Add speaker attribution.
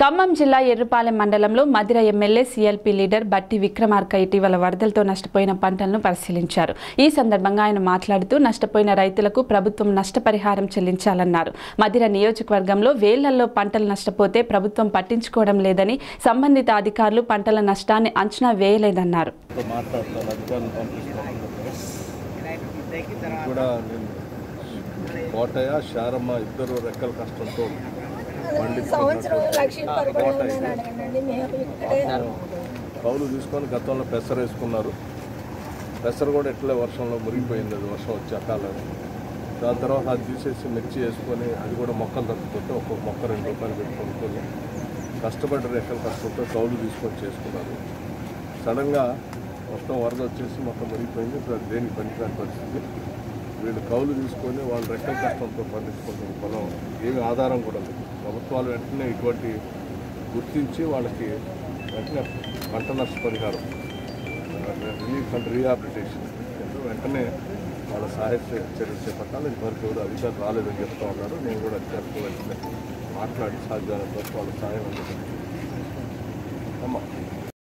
Speaker 1: ఖమ్మం జిల్లా ఎర్రపాలెం మండలంలో Madhira MLA CLP leader బట్టి విక్రమార్క ఇటీవల వరదలతో నష్టపోయిన పంటలను పరిశీలించారు. ఈ సందర్భంగా ఆయన మాట్లాడుతూ నష్టపోయిన రైతులకు ప్రభుత్వం నష్టపరిహారం చెల్లించాలన్నారు. మధిర నియోజకవర్గంలో వేళ్ళలో పంటలు నష్టపోతే ప్రభుత్వం పట్టించుకోవడం లేదని సంబంధిత అధికారులు పంటల నష్టాన్ని అంచనా వేయలేదన్నారు.
Speaker 2: కోటయ్య శారమ్మ ఇద్దరు రెక్కల కష్టంతో
Speaker 3: సంవత్సరం లక్ష మేము ఇక్కడే
Speaker 2: కౌలు తీసుకొని గతంలో పెసర వేసుకున్నారు. పెసర కూడా ఎట్లే వర్షంలో మురిగిపోయింది. అది వర్షం వచ్చి అకాలని దాని తర్వాత అది తీసేసి మిర్చి వేసుకొని అది కూడా మొక్కలు తప్పిపోతే ఒక్కొక్క మొక్క రెండు రూపాయలు పెట్టి కొనుక్కొని కష్టపడి రెక్కల కష్టంతో కౌలు తీసుకొని చేసుకున్నారు. సడన్గా మొత్తం వరద వచ్చేసి మొత్తం మురిగిపోయింది. దేనికి పనికిరాని పరిస్థితి. వీళ్ళు కౌలు తీసుకొని వాళ్ళు రెక్కల కష్టంతో పండించుకుంటున్న పొలం ఏమి ఆధారం కూడా లేదు. ప్రభుత్వాలు వెంటనే ఇటువంటి గుర్తించి వాళ్ళకి వెంటనే పంట నష్టపరిహారం రిలీఫ్ అండ్ రీహాబిలిటేషన్ ఎందుకు వెంటనే వాళ్ళ సహాయ చర్యలు చేపట్టాలి. ఇదివరకు ఎవరు అధికారులు రాలేదని చెప్తా ఉన్నారు. నేను కూడా అధికారులతో వెంటనే మాట్లాడి సాధ్యమైనంత వరకు వాళ్ళ సహాయం అందుతుంది